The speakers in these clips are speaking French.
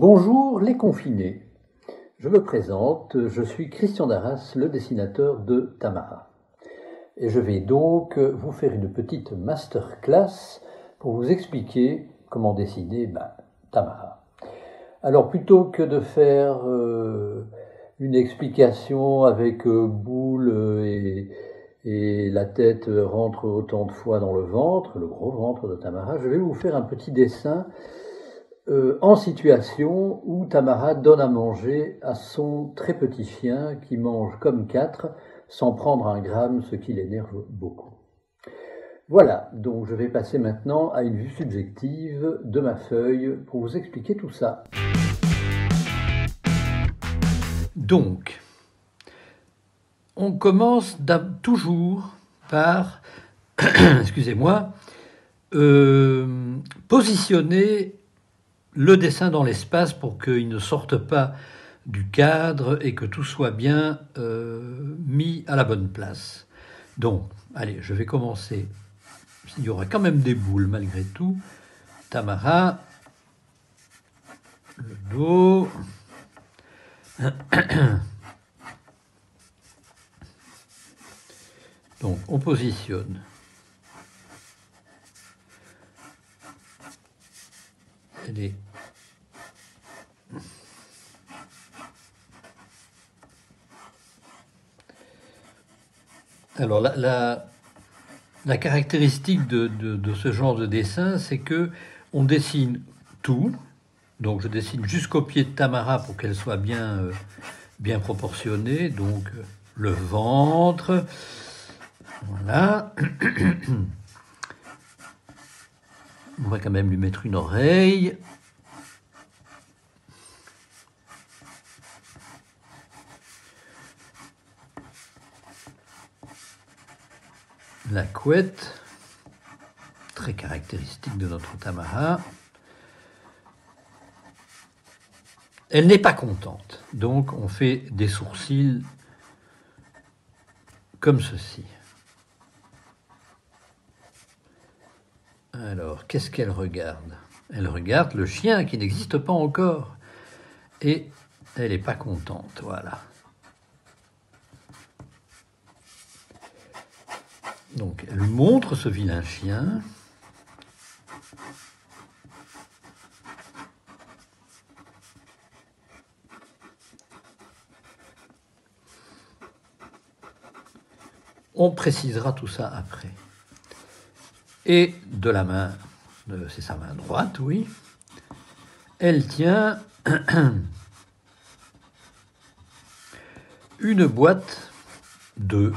Bonjour les confinés. Je me présente, je suis Christian Darras, le dessinateur de Tamara. Et je vais donc vous faire une petite masterclass pour vous expliquer comment dessiner ben, Tamara. Alors plutôt que de faire euh, une explication avec euh, boule et, et la tête rentre autant de fois dans le ventre, le gros ventre de Tamara, je vais vous faire un petit dessin euh, en situation où Tamara donne à manger à son très petit chien qui mange comme quatre sans prendre un gramme, ce qui l'énerve beaucoup. Voilà, donc je vais passer maintenant à une vue subjective de ma feuille pour vous expliquer tout ça. Donc, on commence toujours par, excusez-moi, euh, positionner le dessin dans l'espace pour qu'il ne sorte pas du cadre et que tout soit bien euh, mis à la bonne place. Donc, allez, je vais commencer. Il y aura quand même des boules malgré tout. Tamara, le dos. Donc, on positionne Alors la, caractéristique de, ce genre de dessin, c'est que on dessine tout. Donc je dessine jusqu'au pied de Tamara pour qu'elle soit bien, euh, bien proportionnée. Donc le ventre, voilà. On va quand même lui mettre une oreille. La couette, très caractéristique de notre Tamara. Elle n'est pas contente, donc on fait des sourcils comme ceci. Alors, qu'est-ce qu'elle regarde? Elle regarde le chien qui n'existe pas encore. Et elle n'est pas contente, voilà. Donc elle montre ce vilain chien. On précisera tout ça après. Et de la main, c'est sa main droite, oui, elle tient une boîte de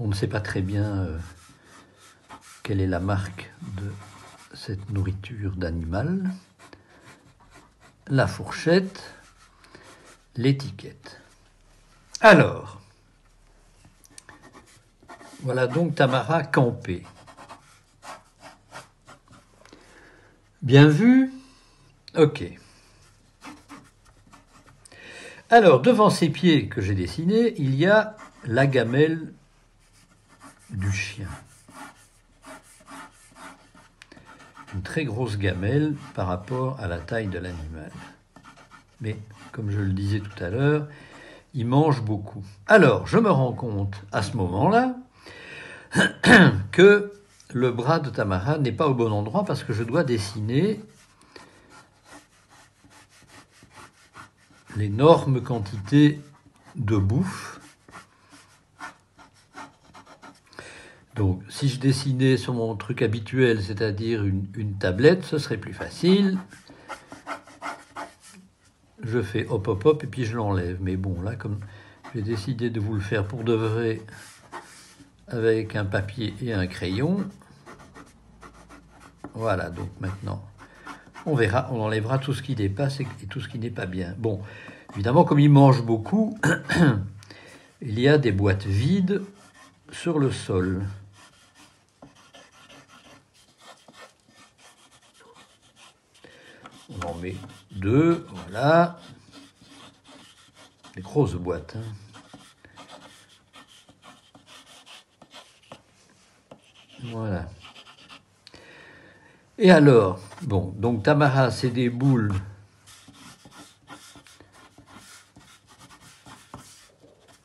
on ne sait pas très bien euh, quelle est la marque de cette nourriture d'animal. La fourchette, l'étiquette. Alors, voilà donc Tamara campée. Bien vu? Ok. Alors, devant ces pieds que j'ai dessinés, il y a la gamelle du chien. Une très grosse gamelle par rapport à la taille de l'animal. Mais, comme je le disais tout à l'heure, il mange beaucoup. Alors, je me rends compte à ce moment-là que le bras de Tamara n'est pas au bon endroit parce que je dois dessiner l'énorme quantité de bouffe Donc, si je dessinais sur mon truc habituel, c'est-à-dire une, tablette, ce serait plus facile. Je fais hop hop hop et puis je l'enlève. Mais bon, là, comme j'ai décidé de vous le faire pour de vrai avec un papier et un crayon, voilà, donc maintenant, on verra, on enlèvera tout ce qui dépasse et tout ce qui n'est pas bien. Bon, évidemment, comme il mange beaucoup, il y a des boîtes vides sur le sol. On en met deux, voilà. Des grosses boîtes. Hein. Voilà. Et alors, bon, donc Tamara, c'est des boules.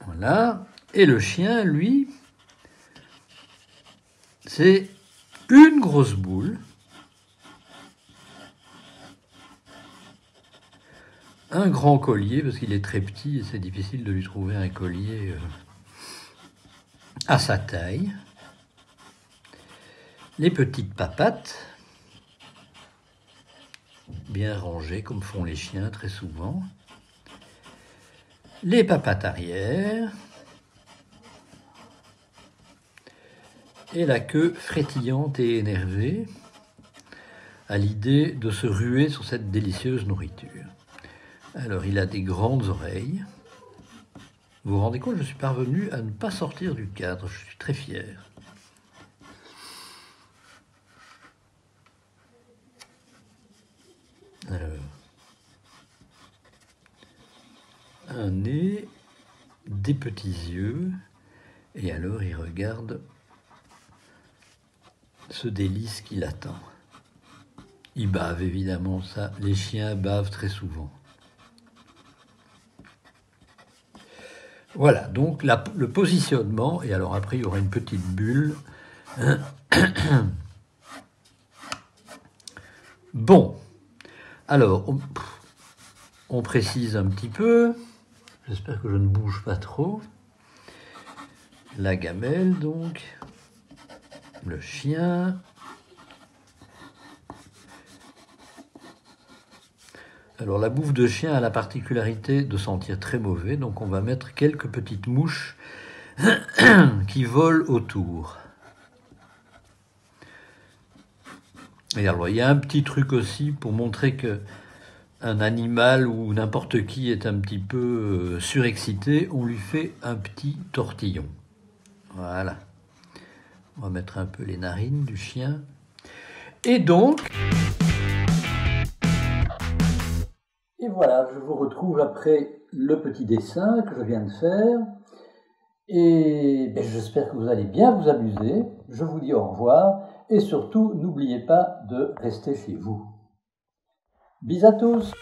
Voilà. Et le chien, lui, c'est une grosse boule. Un grand collier, parce qu'il est très petit et c'est difficile de lui trouver un collier euh, à sa taille. Les petites papates, bien rangées comme font les chiens très souvent. Les papates arrière. Et la queue frétillante et énervée à l'idée de se ruer sur cette délicieuse nourriture. Alors il a des grandes oreilles. Vous vous rendez compte, je suis parvenu à ne pas sortir du cadre, je suis très fier. Alors, un nez, des petits yeux, et alors il regarde ce délice qui l'attend. Il bave évidemment, ça, les chiens bavent très souvent. Voilà, donc le positionnement, et alors après il y aura une petite bulle. Bon, alors on, précise un petit peu, j'espère que je ne bouge pas trop. La gamelle donc, le chien, Alors la bouffe de chien a la particularité de sentir très mauvais, donc on va mettre quelques petites mouches qui volent autour. Et alors il y a un petit truc aussi pour montrer que un animal ou n'importe qui est un petit peu euh, surexcité, on lui fait un petit tortillon. Voilà. On va mettre un peu les narines du chien. Et donc... Et voilà, je vous retrouve après le petit dessin que je viens de faire. Et ben, j'espère que vous allez bien vous amuser. Je vous dis au revoir. Et surtout, n'oubliez pas de rester chez vous. Bis à tous